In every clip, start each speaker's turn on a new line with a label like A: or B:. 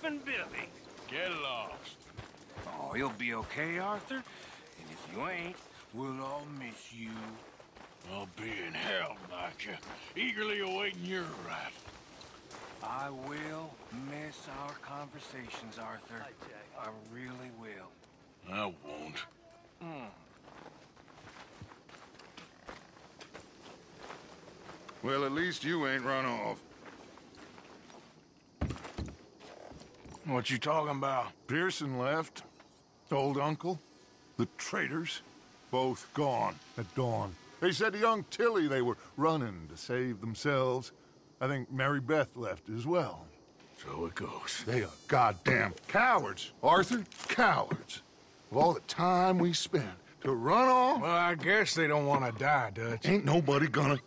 A: Coffin Billy.
B: Get lost.
A: Oh, you'll be okay, Arthur. And if you ain't, we'll all miss you.
B: I'll be in hell like you, eagerly awaiting your arrival.
A: I will miss our conversations, Arthur. I really will.
B: I won't. Hmm.
C: Well, at least you ain't run off.
B: What you talking about?
C: Pearson left. Old uncle. The traitors. Both gone at dawn. They said to young Tilly they were running to save themselves. I think Mary Beth left as well.
B: So it goes.
C: They are goddamn cowards, Arthur. Cowards. Of all the time we spent to run off,
B: Well, I guess they don't want to die, Dutch.
C: ain't nobody gonna...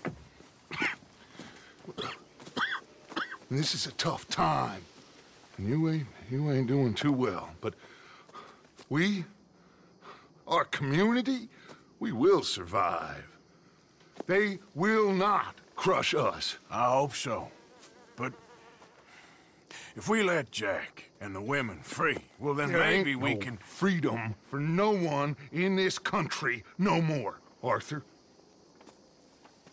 C: this is a tough time. And you ain't, you ain't doing too well. But we, our community, we will survive. They will not crush us.
B: I hope so. But if we let Jack and the women free, well, then
C: There
B: maybe we
C: no
B: can...
C: freedom for no one in this country no more, Arthur.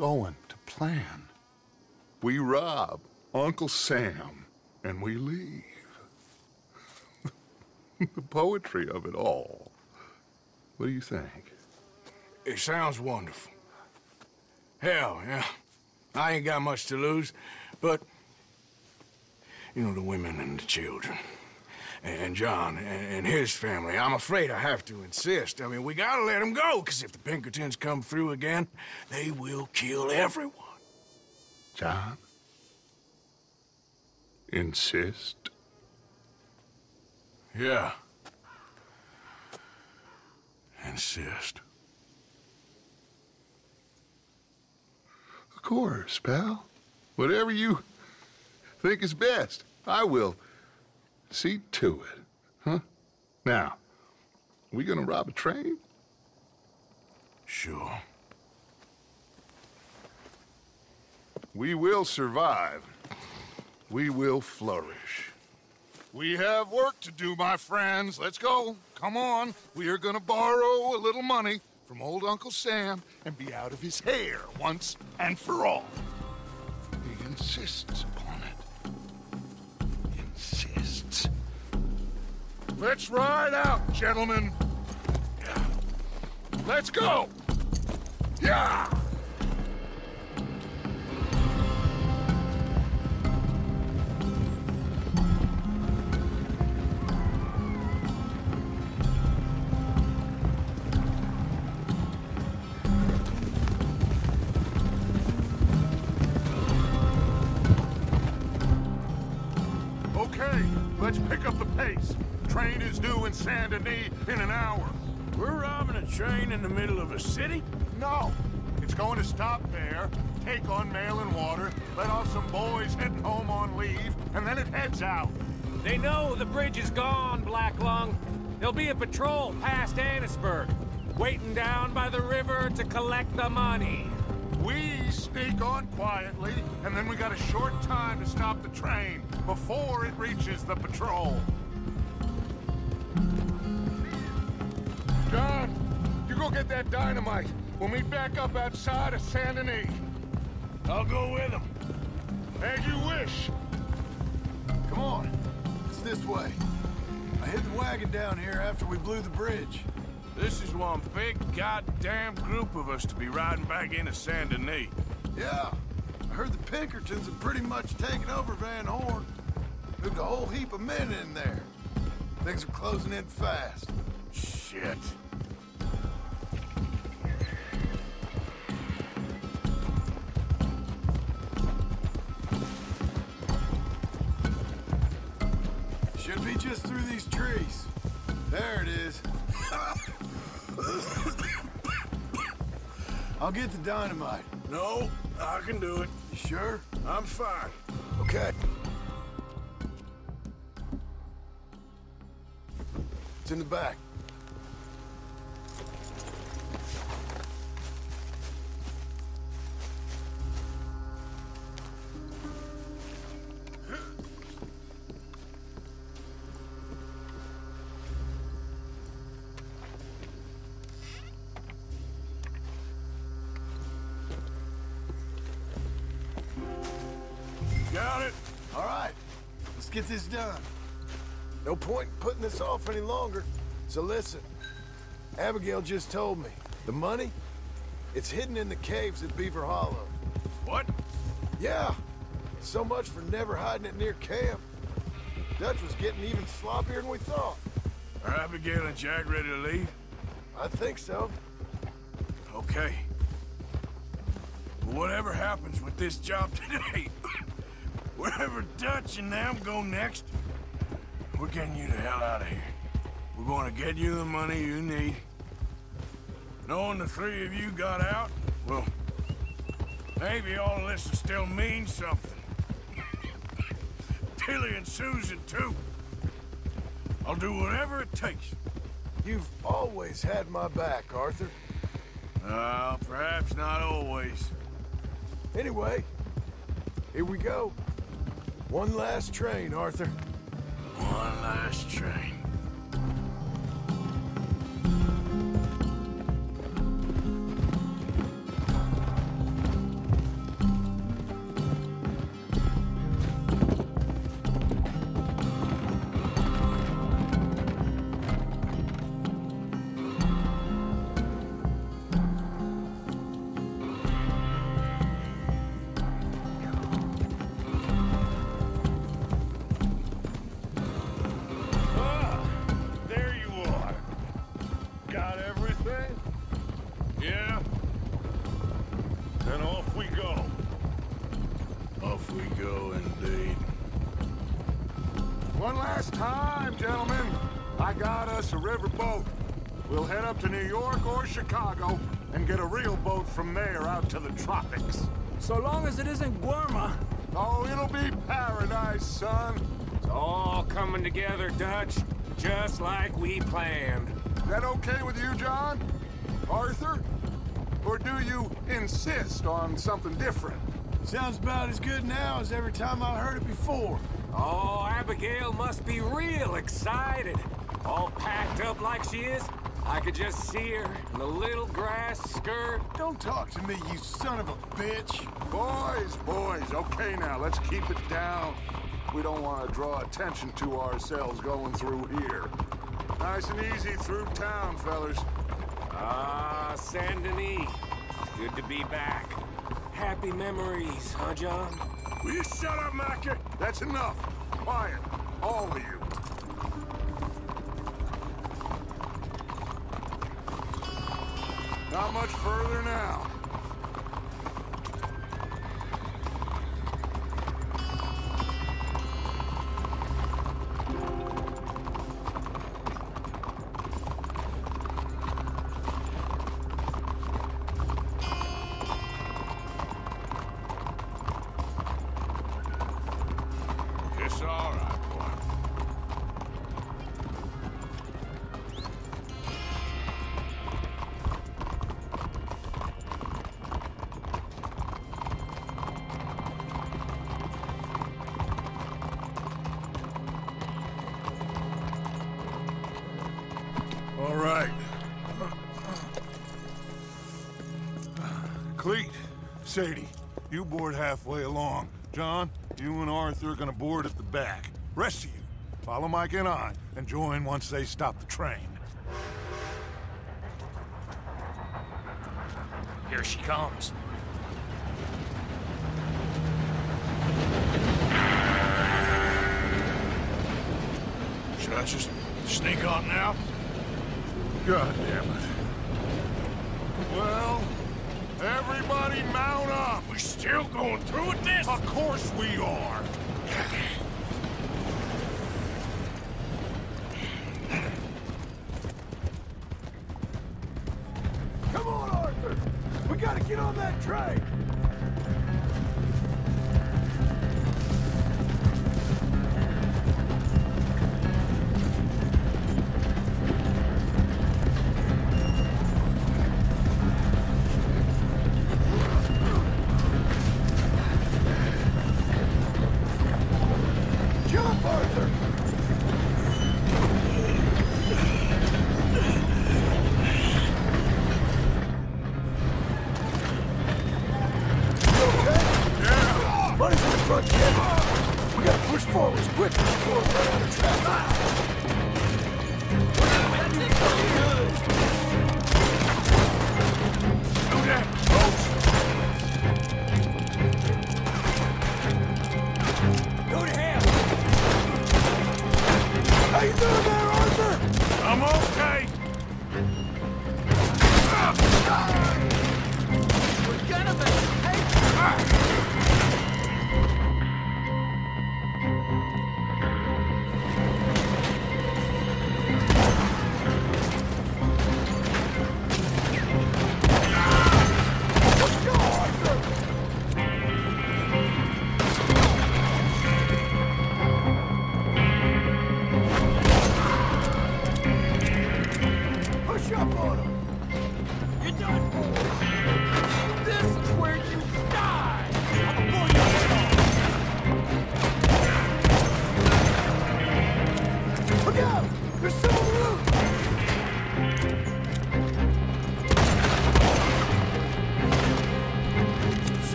C: going to plan. We rob Uncle Sam and we leave. the poetry of it all. What do you think?
B: It sounds wonderful. Hell, yeah. I ain't got much to lose, but... You know, the women and the children. And John and his family. I'm afraid I have to insist. I mean, we gotta let them go, because if the Pinkertons come through again, they will kill everyone.
C: John? Insist?
B: Yeah. Insist.
C: Of course, pal. Whatever you think is best, I will see to it. Huh? Now, we gonna rob a train?
B: Sure.
C: We will survive. We will flourish. We have work to do, my friends. Let's go. Come on. We are gonna borrow a little money from old Uncle Sam and be out of his hair once and for all. He insists Let's ride out, gentlemen. Let's go. Yeah. Is due in Saint Denis in an hour.
B: We're robbing a train in the middle of a city?
C: No, it's going to stop there, take on mail and water, let off some boys heading home on leave, and then it heads out.
D: They know the bridge is gone, Black Lung. There'll be a patrol past Annesburg, waiting down by the river to collect the money.
C: We sneak on quietly, and then we got a short time to stop the train before it reaches the patrol. John, you go get that dynamite. We'll meet back up outside of Saint Denis.
B: I'll go with them.
C: As you wish.
E: Come on. It's this way. I hid the wagon down here after we blew the bridge.
B: This is one big goddamn group of us to be riding back into Saint Denis.
E: Yeah. I heard the Pinkertons have pretty much taken over Van Horn. Moved a whole heap of men in there. Things are closing in fast.
B: Shit.
E: Should be just through these trees. There it is. I'll get the dynamite.
B: No, I can do it.
E: You sure?
B: I'm fine.
E: Okay. It's in the back.
B: Got it?
E: All right, let's get this done. No point in putting this off any longer. So listen, Abigail just told me, the money, it's hidden in the caves at Beaver Hollow.
B: What?
E: Yeah, so much for never hiding it near camp. Dutch was getting even sloppier than we thought.
B: Are Abigail and Jack ready to leave?
E: I think so.
B: Okay. Whatever happens with this job today, wherever Dutch and them go next, we're getting you the hell out of here. We're going to get you the money you need. Knowing the three of you got out, well, maybe all of this will still mean something. Tilly and Susan, too. I'll do whatever it takes.
E: You've always had my back, Arthur.
B: Uh, perhaps not always.
E: Anyway, here we go. One last train, Arthur.
B: One last train.
C: Insist on something different?
E: Sounds about as good now as every time I heard it before.
D: Oh, Abigail must be real excited. All packed up like she is. I could just see her in the little grass skirt.
E: Don't talk to me, you son of a bitch.
C: Boys, boys, okay now, let's keep it down. We don't want to draw attention to ourselves going through here. Nice and easy through town, fellas.
D: Ah, Saint Denis. Good to be back. Happy memories, huh, John?
B: Will you shut up, Micah?
C: That's enough. Quiet, all of you. Not much further now. Sadie, you board halfway along. John, you and Arthur are gonna board at the back. Rest of you, follow Micah and I, and join once they stop the train.
D: Here she comes.
B: Should I just sneak on now?
E: God damn it. Well... Everybody mount up!
B: We're still going through this?
E: Of course we are!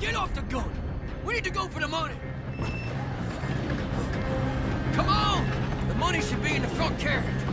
F: Get
D: off
F: the gun!
G: We
H: need to go for the money! Come on! The money should be in the front carriage!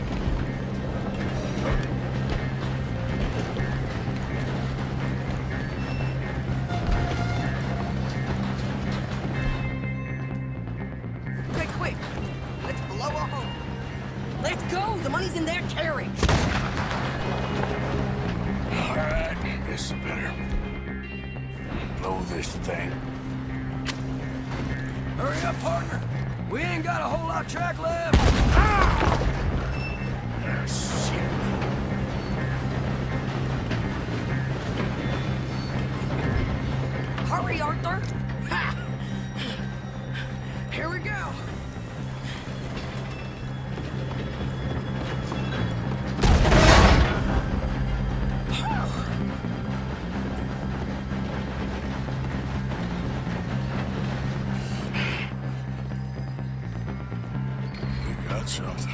B: something.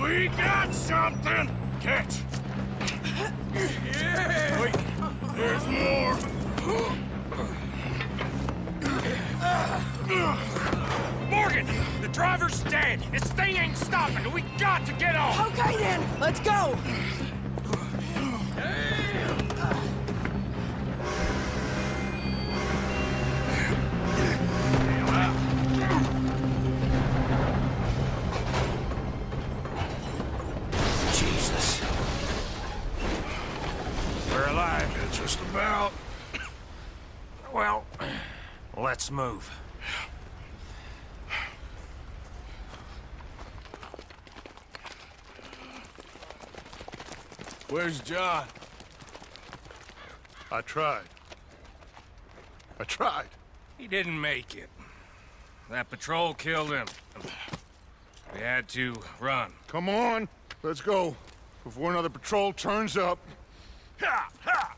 B: We got something! Catch!
H: Yeah!
B: Wait, there's more!
D: Morgan! The driver's dead! This thing ain't stopping! We got to get off!
G: Okay then! Let's go!
B: Where's John?
C: I tried. I tried.
D: He didn't make it. That patrol killed him. We had to run.
C: Come on. Let's go. Before another patrol turns up.
D: Ha! Ha!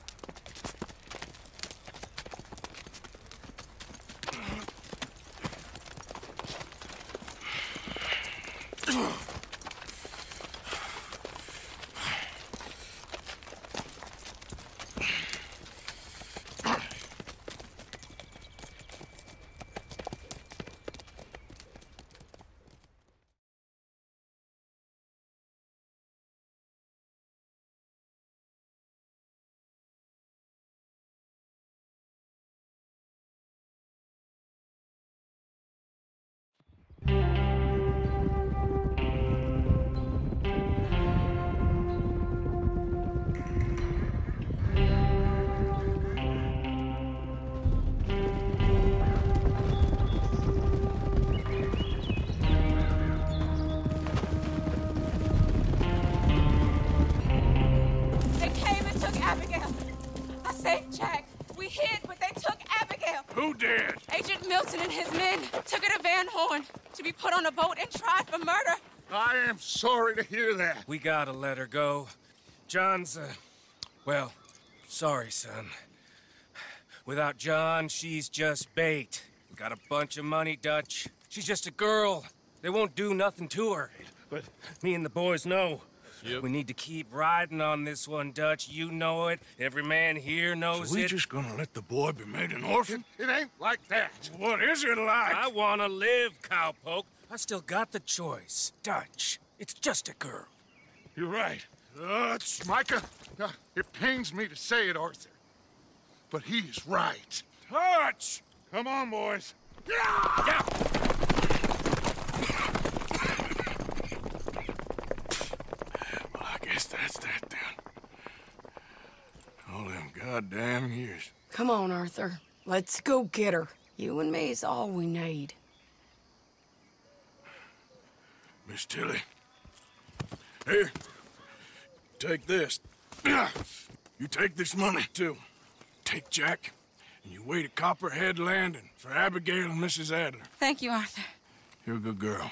I: Took to Van Horn to be put on a boat and tried for murder.
C: I am sorry to hear that.
D: We gotta let her go. John's, uh, well, sorry, son. Without John, she's just bait. We got a bunch of money, Dutch. She's just a girl. They won't do nothing to her. But me and the boys know. We need to keep riding on this one, Dutch. You know it. Every man here knows
B: So we
D: it.
B: just gonna let the boy be made an orphan?
C: It ain't like that.
B: What is it like?
D: I wanna live, cowpoke. I still got the choice. Dutch, it's just a girl.
C: You're right. Dutch. Micah, uh, it pains me to say it, Arthur. But he's right.
B: Dutch!
C: Come on, boys.
D: Yeah!
B: Well, I guess that's that then. All them goddamn years.
G: Come on, Arthur. Let's go get her. You and me is all we need.
B: Miss Tilly. Here. Take this. You take this money, too. Take Jack, and you wait at Copperhead Landing for Abigail and Mrs. Adler.
I: Thank you, Arthur.
B: You're a good girl.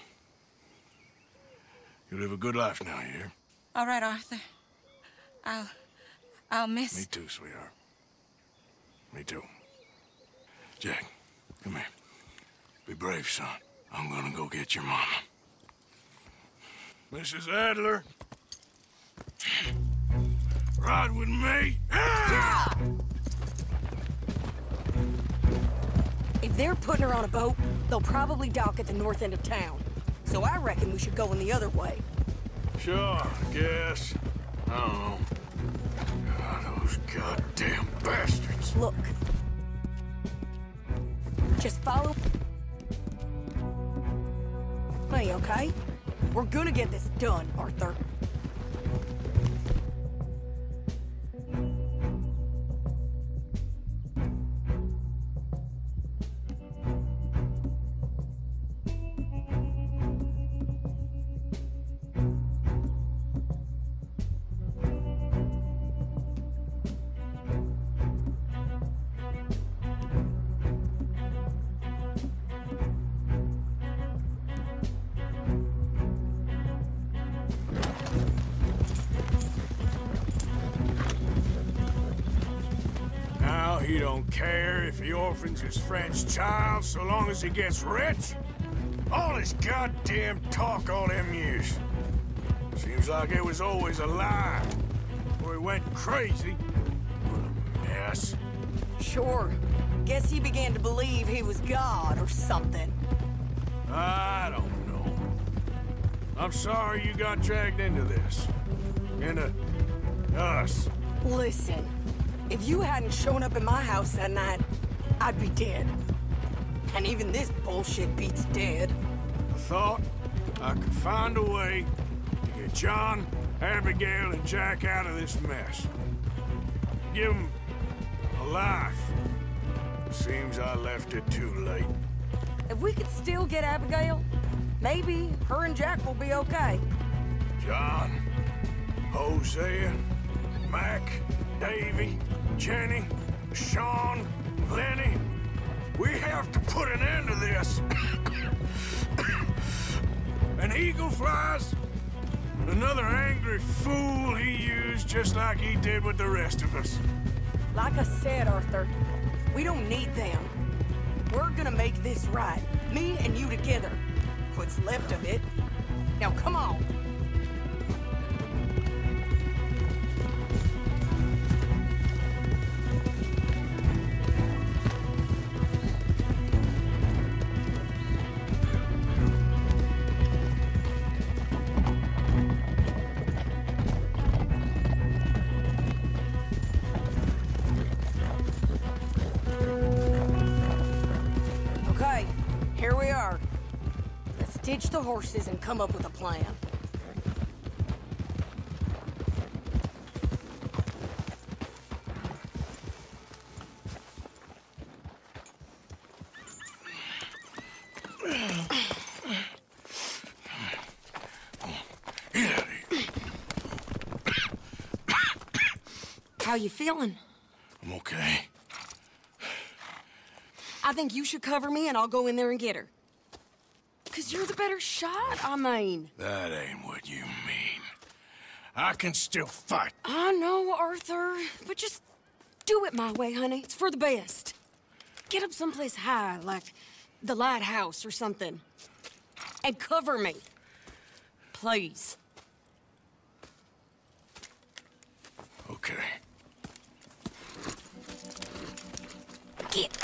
B: You live a good life now, you hear?
I: All right, Arthur. I'll... I'll miss...
B: Me too, sweetheart. Me too. Jack, come here. Be brave, son. I'm gonna go get your mama. Mrs. Adler. Ride with me.
G: If they're putting her on a boat, they'll probably dock at the north end of town. So I reckon we should go in the other way.
B: Sure, I guess. I don't know. Those goddamn bastards.
G: Look. Just follow... Hey, okay? We're gonna get this done, Arthur.
B: Care if he orphans his friend's child so long as he gets rich. All his goddamn talk all them years. Seems like it was always a lie. Or he went crazy. What a mess.
G: Sure. Guess he began to believe he was God or something.
B: I don't know. I'm sorry you got dragged into this. Into us.
G: Listen, if you hadn't shown up in my house that night, I'd be dead. And even this bullshit beats dead.
B: I thought I could find a way to get John, Abigail, and Jack out of this mess. Give them a life. Seems I left it too late.
G: If we could still get Abigail, maybe her and Jack will be okay.
B: John, Hosea, Mac, Davey, Jenny, Sean, Lenny. We have to put an end to this. An Eagle Flies. Another angry fool he used just like he did with the rest of us.
G: Like I said, Arthur, we don't need them. We're gonna make this right. Me and you together. What's left of it. Now come on. Horses and come up with a plan.
B: Get out.
G: How you feeling?
B: I'm okay.
G: I think you should cover me and I'll go in there and get her. Cause you're the better shot, I mean.
B: That ain't what you mean. I can still fight.
G: I know, Arthur, but just do it my way, honey. It's for the best. Get up someplace high, like the lighthouse or something. And cover me. Please.
B: Okay.
G: Get.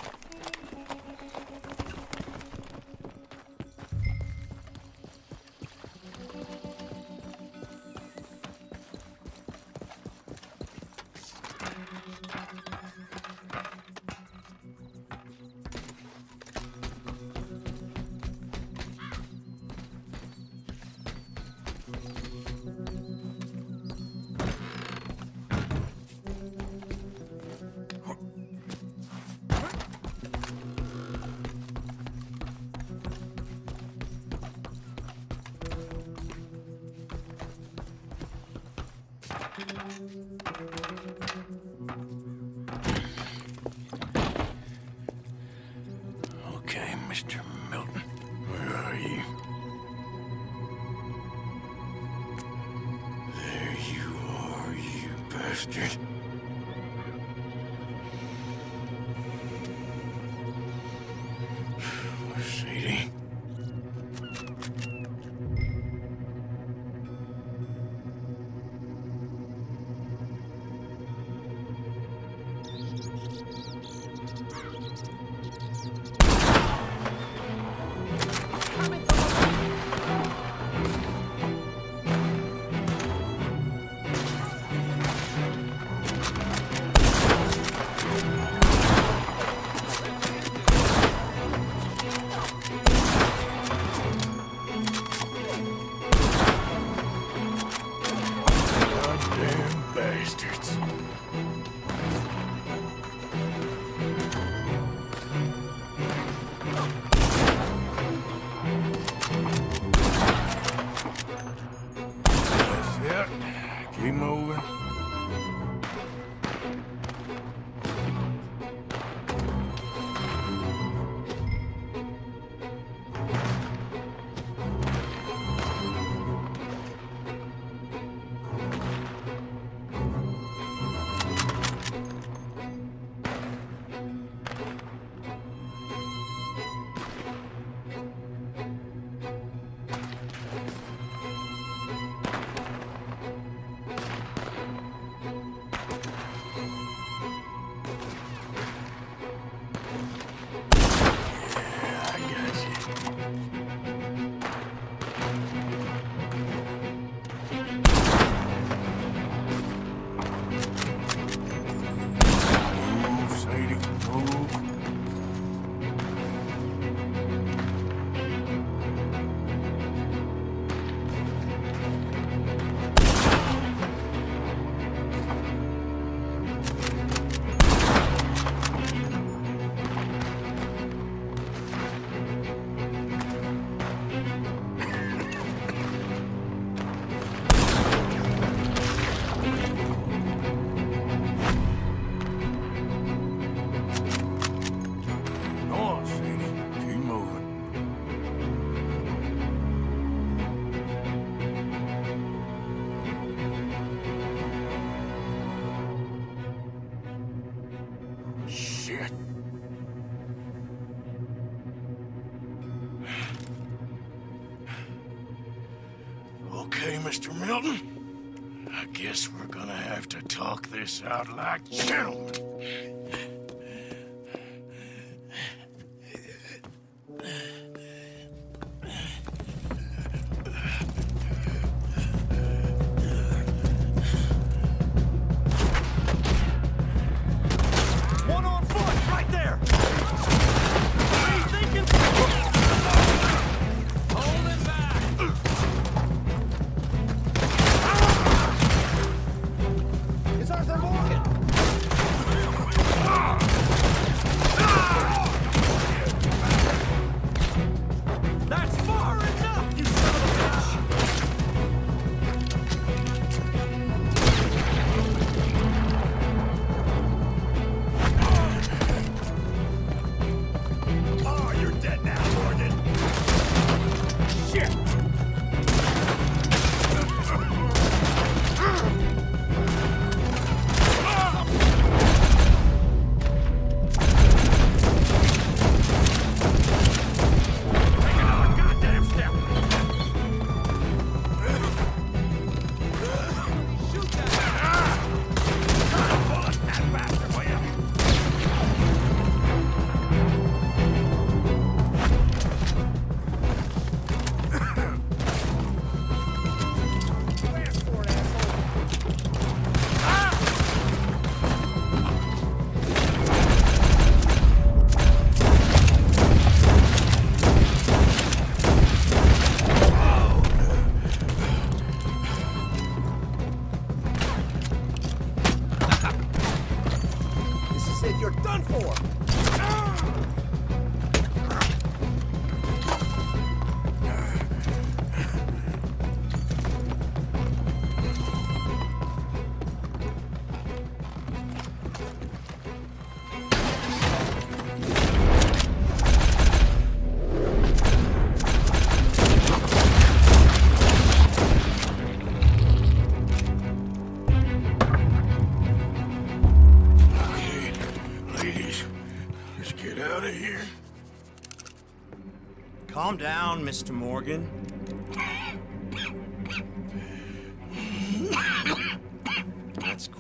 B: Okay, Mr. Milton. I guess we're gonna have to talk this out like gentlemen.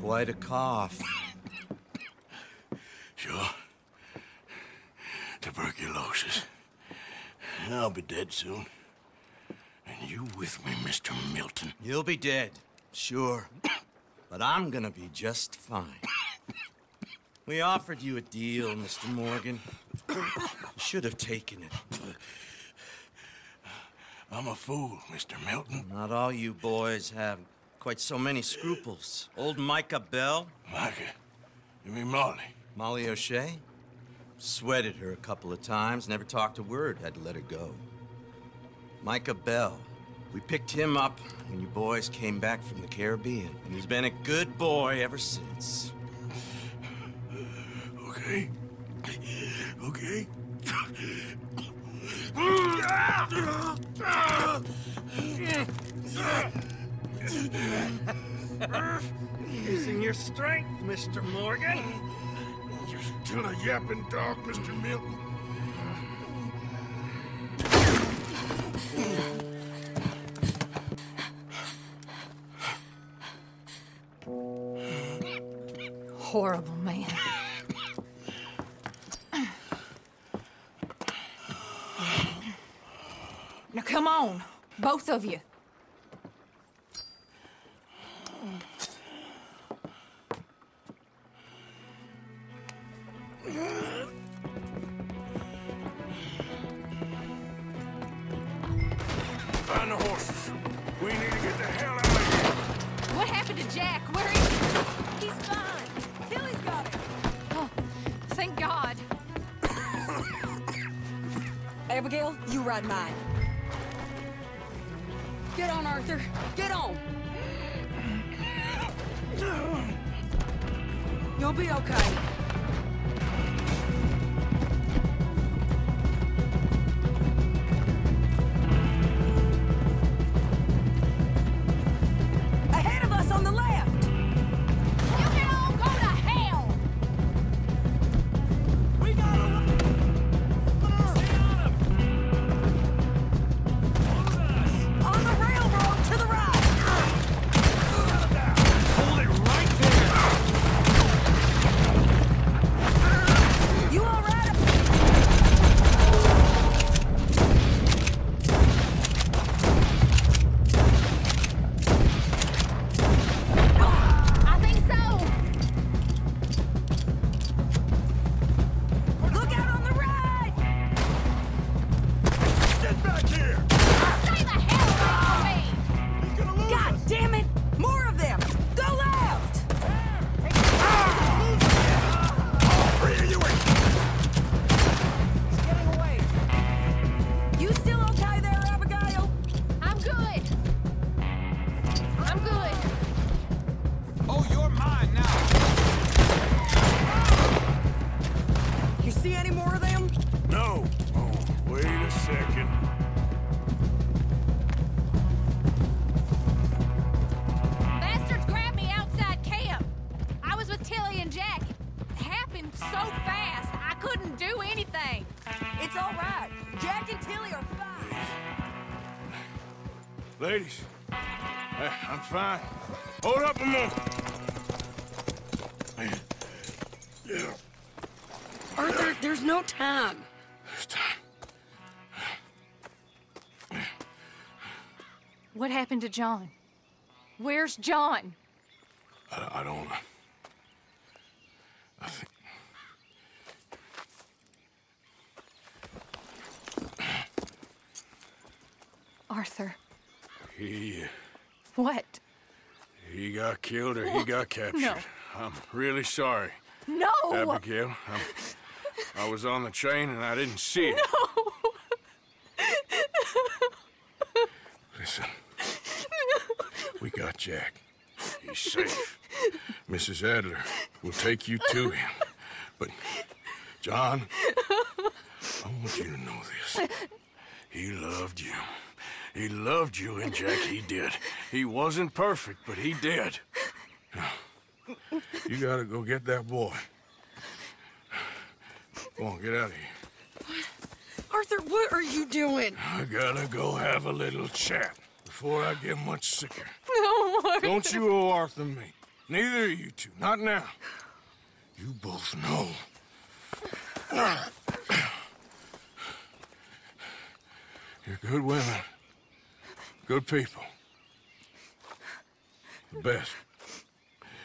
J: Quite a cough.
B: Sure. Tuberculosis. I'll be dead soon. And you with me, Mr. Milton.
J: You'll be dead, sure. But I'm gonna be just fine. We offered you a deal, Mr. Morgan. You should have taken it.
B: I'm a fool, Mr. Milton.
J: Not all you boys have quite so many scruples. Old Micah Bell,
B: Micah, you mean Molly?
J: Molly O'Shea, sweated her a couple of times, never talked a word, had to let her go. Micah Bell, we picked him up when you boys came back from the Caribbean, and he's been a good boy ever since.
B: Okay. Okay.
J: Using your strength, Mr. Morgan.
B: You're still a yapping dog, Mr. Milton.
K: Horrible man. Now come on, both of you.
H: Hold
B: up a moment. Yeah,
G: Arthur, there's no time.
B: this time.
K: What happened to John? Where's John?
B: I, I don't. I think.
K: Arthur.
B: He.
K: Uh, what?
B: He got killed or he got captured.
K: No.
B: I'm really sorry,
K: No!
B: Abigail. I'm, I was on the train and I didn't see it. No! Listen. We got Jack. He's safe. Mrs. Adler will take you to him. But, John, I want you to know this. He loved you. He loved you, and Jack, he did. He wasn't perfect, but he did. You gotta go get that boy. Go on, get out of here.
G: Arthur, what are you doing?
B: I gotta go have a little chat before I get much sicker.
K: No, Arthur.
B: Don't you owe Arthur me. Neither of you two. Not now. You both know. You're good women. Good people. The best.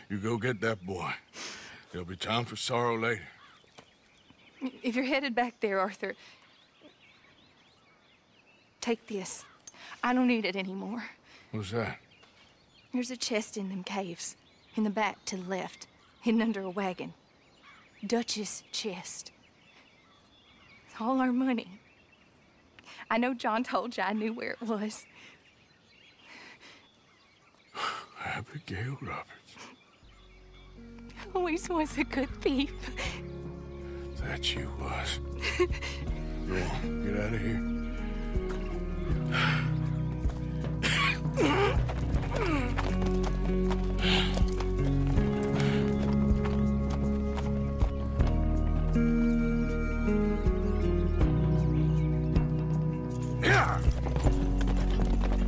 B: You go get that boy. There'll be time for sorrow later.
K: If you're headed back there, Arthur, take this. I don't need it anymore.
B: What's that?
K: There's a chest in them caves, in the back to the left, hidden under a wagon. Dutch's chest. It's all our money. I know John told you I knew where it was.
B: Abigail Roberts.
K: Always was a good thief.
B: That you was. Go on, get out of here.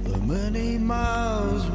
L: The many miles we